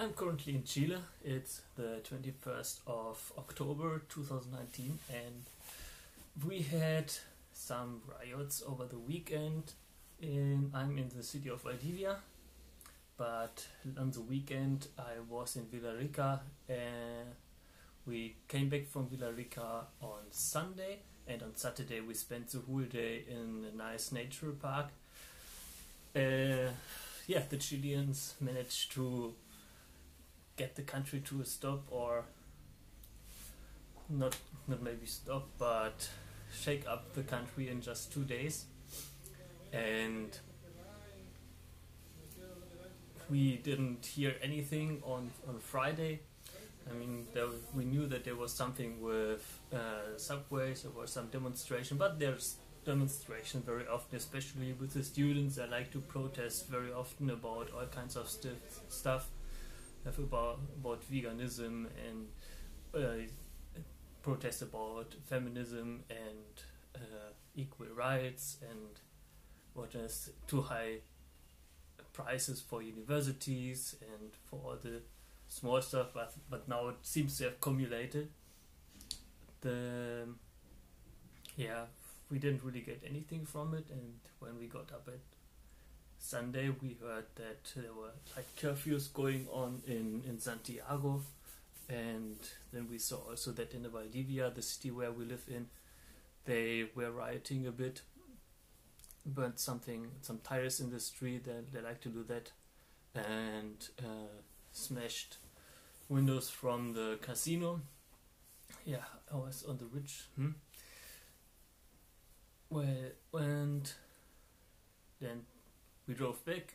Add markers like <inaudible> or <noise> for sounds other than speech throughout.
I'm currently in Chile. It's the 21st of October 2019, and we had some riots over the weekend. In, I'm in the city of Valdivia, but on the weekend I was in Villarrica. and we came back from Villarrica on Sunday, and on Saturday we spent the whole day in a nice nature park. Uh, yeah, the Chileans managed to get the country to a stop or not not maybe stop but shake up the country in just two days. And we didn't hear anything on on Friday. I mean there, we knew that there was something with uh, subways there was some demonstration but there's demonstration very often especially with the students. I like to protest very often about all kinds of st stuff about about veganism and uh, protest about feminism and uh, equal rights and what is too high prices for universities and for all the small stuff but but now it seems to have accumulated. The yeah we didn't really get anything from it and when we got up at Sunday we heard that there were like curfews going on in, in Santiago and then we saw also that in the Valdivia, the city where we live in, they were rioting a bit, burnt something, some tires in the street, they, they like to do that, and uh, smashed windows from the casino. Yeah, I was on the ridge. Hmm? Well, and then we drove back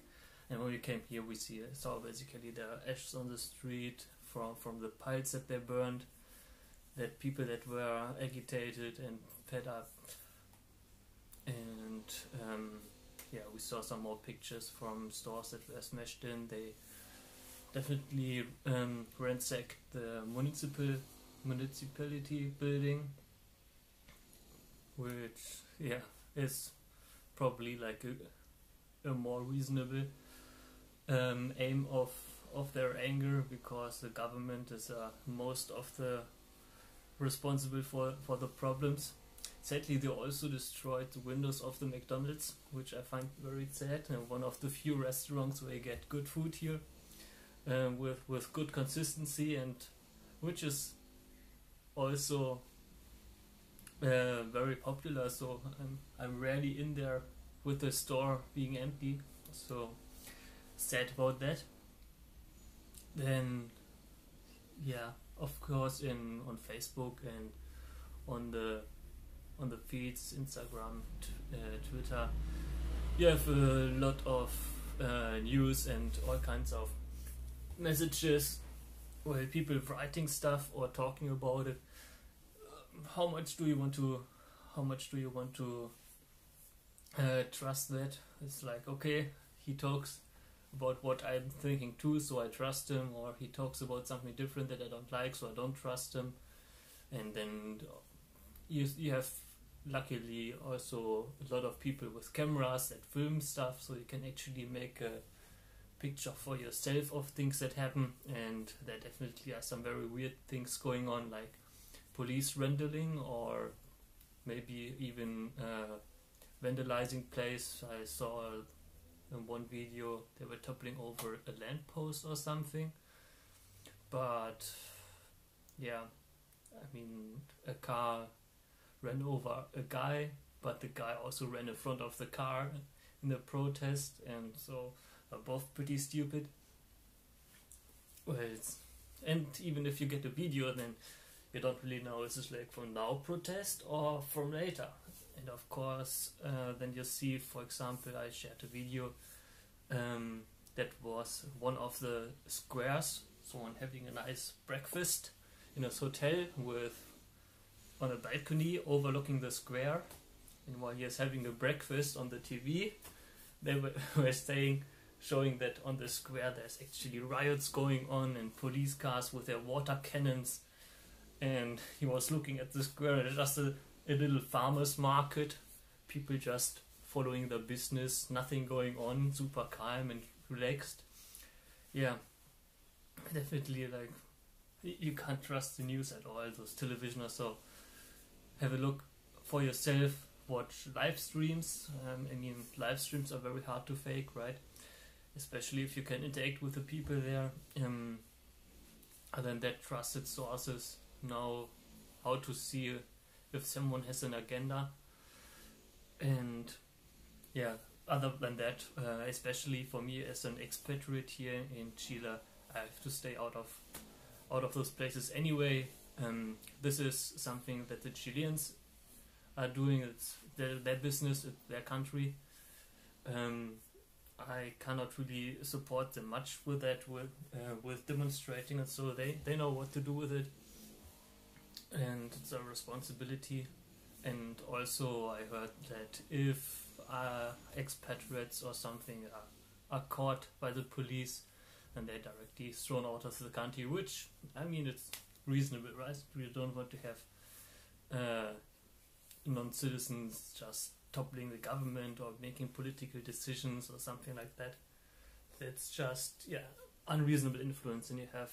and when we came here we see saw basically there are ashes on the street from from the piles that they burned that people that were agitated and fed up. And um, yeah we saw some more pictures from stores that were smashed in. They definitely um, ransacked the municipal municipality building which yeah is probably like a a more reasonable um, aim of of their anger because the government is uh, most of the responsible for for the problems. Sadly, they also destroyed the windows of the McDonald's, which I find very sad. And one of the few restaurants where you get good food here, um, with with good consistency, and which is also uh, very popular. So I'm I'm rarely in there with the store being empty. So sad about that. Then, yeah, of course, in on Facebook and on the on the feeds, Instagram, uh, Twitter, you have a lot of uh, news and all kinds of messages where people writing stuff or talking about it. How much do you want to? How much do you want to uh, trust that. It's like, okay, he talks about what I'm thinking too, so I trust him, or he talks about something different that I don't like, so I don't trust him. And then you, you have luckily also a lot of people with cameras that film stuff, so you can actually make a picture for yourself of things that happen. And there definitely are some very weird things going on, like police rendering, or maybe even. Uh, vandalizing place. I saw in one video they were toppling over a lamppost or something. But yeah, I mean, a car ran over a guy, but the guy also ran in front of the car in the protest, and so are both pretty stupid. Well, and even if you get a video, then you don't really know is this like from now protest or from later and of course uh, then you see for example I shared a video um, that was one of the squares someone having a nice breakfast in a hotel with on a balcony overlooking the square. And while he is having a breakfast on the TV they were, <laughs> were saying showing that on the square there's actually riots going on and police cars with their water cannons. And he was looking at the square and just a a little farmer's market, people just following their business, nothing going on, super calm and relaxed. Yeah. definitely like you can't trust the news at all. Those television or so. Have a look for yourself. Watch live streams. Um, I mean, live streams are very hard to fake, right? Especially if you can interact with the people there. Um, other than that, trusted sources know how to see if someone has an agenda. And yeah, other than that, uh, especially for me as an expatriate here in Chile, I have to stay out of out of those places anyway. Um, this is something that the Chileans are doing. It's their, their business, their country. Um, I cannot really support them much with that, with uh, with demonstrating and so they they know what to do with it, and it's a responsibility. And also, I heard that if uh, expatriates or something are, are caught by the police, then they're directly thrown out of the country. Which I mean, it's reasonable, right? We don't want to have uh, non-citizens just toppling the government or making political decisions or something like that. That's just yeah unreasonable influence, and you have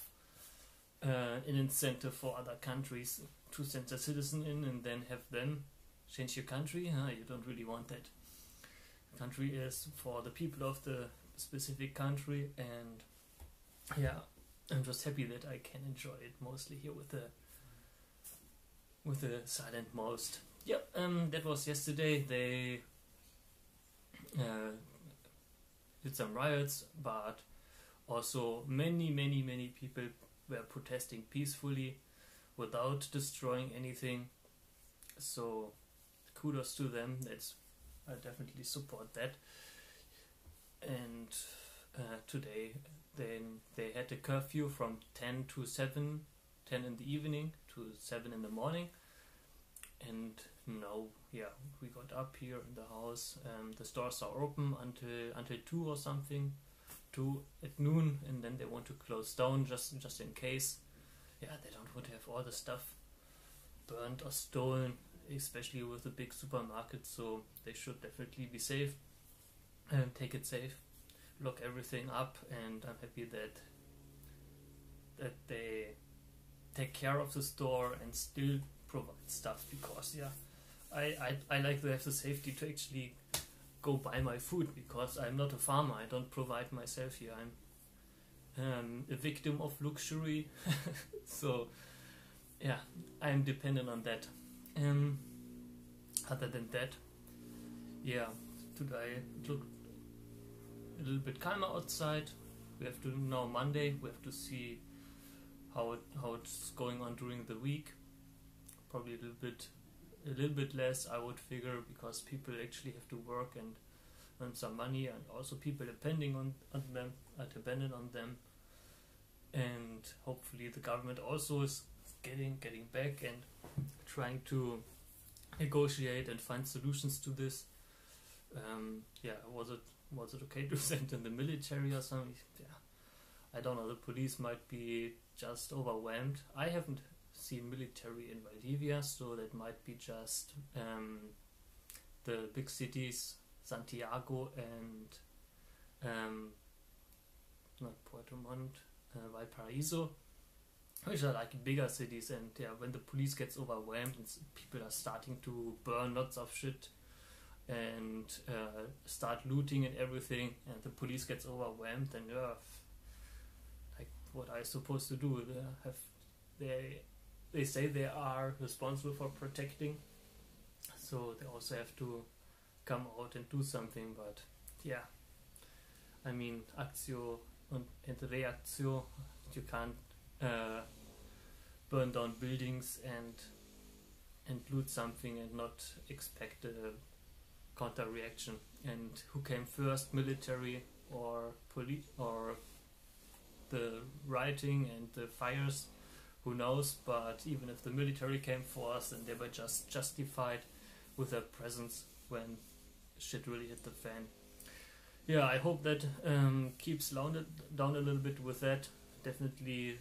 uh, an incentive for other countries to send their citizen in and then have them change your country. Huh? You don't really want that. The country is for the people of the specific country, and yeah, I'm just happy that I can enjoy it mostly here with the with the silent most. Yep, um, that was yesterday. They uh, did some riots, but also many, many, many people were protesting peacefully without destroying anything. So kudos to them. That's I definitely support that. And uh, today, then they had a curfew from 10 to 7, 10 in the evening to 7 in the morning. And no, yeah, we got up here in the house. Um, the stores are open until until two or something, two at noon, and then they want to close down just just in case. Yeah, they don't want to have all the stuff burned or stolen, especially with the big supermarket. So they should definitely be safe and take it safe, lock everything up, and I'm happy that that they take care of the store and still provide stuff because yeah I, I, I like to have the safety to actually go buy my food because I'm not a farmer. I don't provide myself here. I'm um, a victim of luxury. <laughs> so, yeah, I'm dependent on that. Um, other than that, yeah, today it looked a little bit calmer outside. We have to now Monday. We have to see how it, how it's going on during the week. Probably a little bit a little bit less, I would figure, because people actually have to work and earn some money, and also people depending on, on them are dependent on them. And hopefully, the government also is getting getting back and trying to negotiate and find solutions to this. Um, yeah, was it was it okay to <laughs> send in the military or something? Yeah, I don't know. The police might be just overwhelmed. I haven't see military in Valdivia, so that might be just um, the big cities, Santiago and um, not Puerto Montt, uh, Valparaiso, which are like bigger cities. And yeah, when the police gets overwhelmed, and people are starting to burn lots of shit and uh, start looting and everything, and the police gets overwhelmed, and yeah, like what are I supposed to do? They have they they say they are responsible for protecting, so they also have to come out and do something. But yeah, I mean, actio and, and reactio, you can't uh, burn down buildings and and loot something and not expect a counter reaction. And who came first, military or police or the rioting and the fires? Who knows? But even if the military came for us, and they were just justified with their presence when shit really hit the fan. Yeah, I hope that um, keeps down, down a little bit with that. Definitely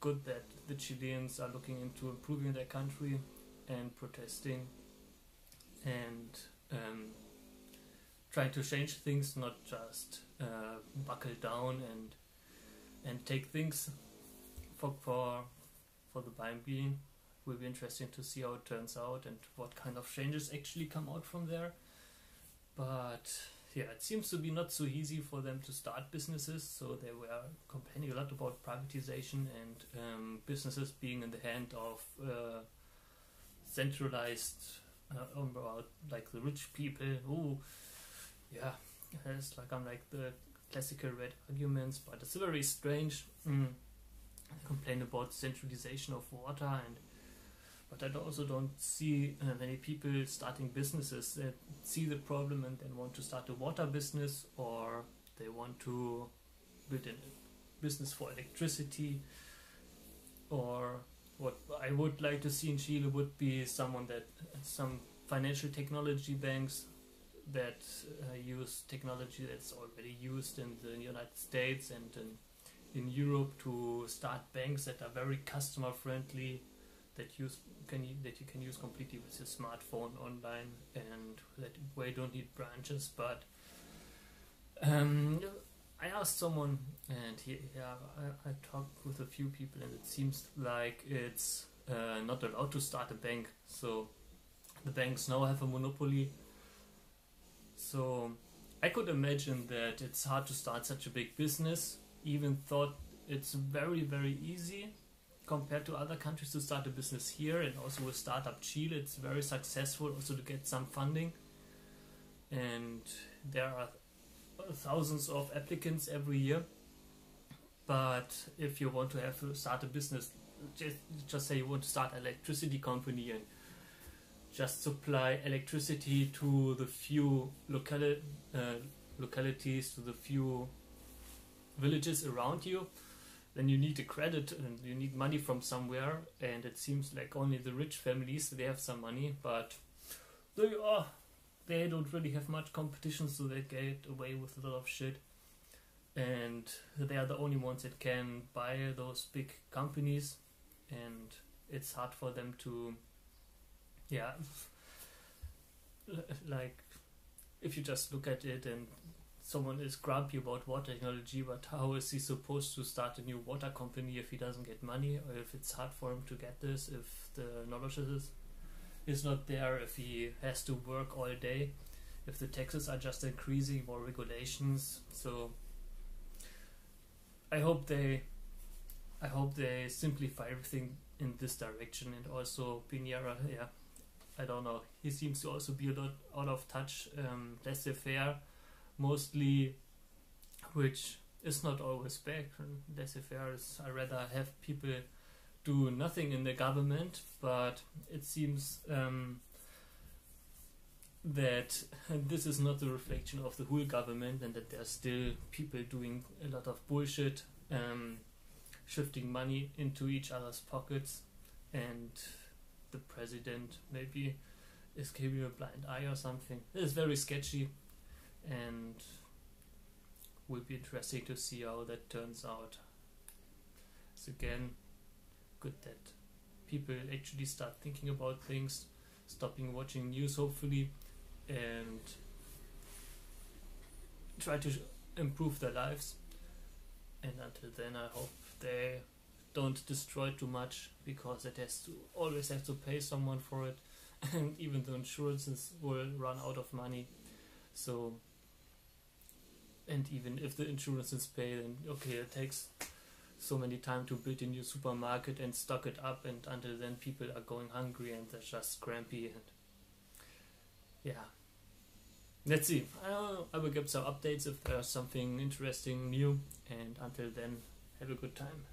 good that the Chileans are looking into improving their country and protesting and um, trying to change things, not just uh, buckle down and and take things for for for the time being. Will be interesting to see how it turns out and what kind of changes actually come out from there. But yeah, it seems to be not so easy for them to start businesses. So they were complaining a lot about privatization and um, businesses being in the hand of uh, centralized uh, about like the rich people who, yeah, it's like I'm like the classical red arguments, but it's very strange. Mm. Complain about centralization of water and but I also don't see uh, many people starting businesses. That see the problem and then want to start a water business or they want to build a business for electricity or what I would like to see in Chile would be someone that some financial technology banks that uh, use technology that's already used in the United States and in, in Europe to start banks that are very customer friendly that use can that you can use completely with your smartphone online and that way don't need branches. But um, I asked someone and he, yeah I, I, talked with a few people and it seems like it's uh, not allowed to start a bank. So the banks now have a monopoly. So I could imagine that it's hard to start such a big business even thought it's very very easy compared to other countries to start a business here and also with startup chile it's very successful also to get some funding. And there are thousands of applicants every year. But if you want to have to start a business just, just say you want to start an electricity company and just supply electricity to the few locali- uh, localities to the few villages around you then you need a credit and you need money from somewhere. And it seems like only the rich families they have some money but they are they don't really have much competition so they get away with a lot of shit. And they are the only ones that can buy those big companies. And it's hard for them to yeah <laughs> like if you just look at it and someone is grumpy about water technology, but how is he supposed to start a new water company if he doesn't get money, or if it's hard for him to get this, if the knowledge is, is not there, if he has to work all day, if the taxes are just increasing, more regulations. So I hope they, I hope they simplify everything in this direction, and also Piñera, yeah. I don't know. He seems to also be a lot out of touch, um, laissez-faire mostly, which is not always bad. Laissez-faire is I rather have people do nothing in the government, but it seems um, that <laughs> this is not the reflection of the whole government, and that there are still people doing a lot of bullshit, um, shifting money into each other's pockets, and the president maybe is giving a blind eye or something. It's very sketchy and will be interesting to see how that turns out. It's again good that people actually start thinking about things, stopping watching news hopefully, and try to improve their lives. And until then, I hope they don't destroy too much because it has to always have to pay someone for it, <laughs> and even the insurances will run out of money. So and even if the insurances pay, then okay, it takes so many time to build a new supermarket and stock it up, and until then people are going hungry and they're just scrampy and yeah. Let's see. I, I will give some updates if there's something interesting new, and until then, have a good time.